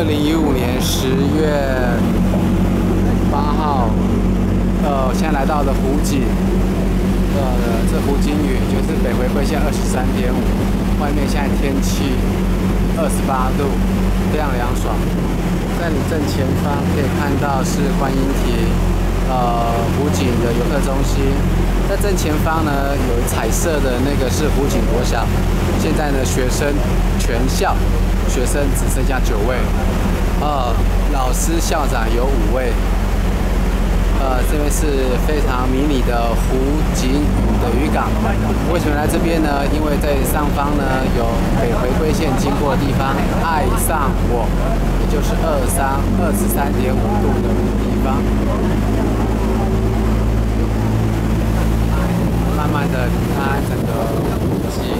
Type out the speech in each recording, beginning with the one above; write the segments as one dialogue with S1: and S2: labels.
S1: 二零一五年十月八号，呃，现在来到了湖景，呃，这湖景雨就是北回归线二十三点五，外面现在天气二十八度，非常凉爽。在你正前方可以看到是观音亭，呃，湖景的游客中心。在正前方呢有彩色的那个是湖景国小，现在呢学生全校。学生只剩下九位，呃，老师、校长有五位，呃，这边是非常迷你的湖景的渔港。为什么来这边呢？因为在上方呢有北回归线经过的地方，爱上我，也就是二三二十三点五度的地方。慢慢的离开整个湖景。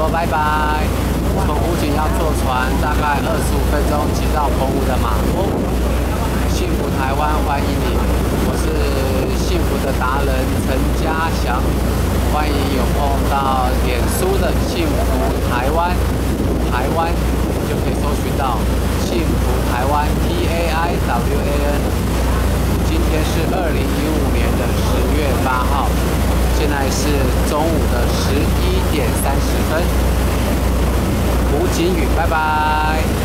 S1: 说拜拜。从湖景要坐船，大概二十五分钟骑到澎湖的码头。幸福台湾欢迎你，我是幸福的达人陈家祥，欢迎有空到脸书的幸福台湾，台湾就可以搜寻到幸福台湾 T A I W A N。今天是二零一，现在是中午的十一点三十分。吴景宇，拜拜。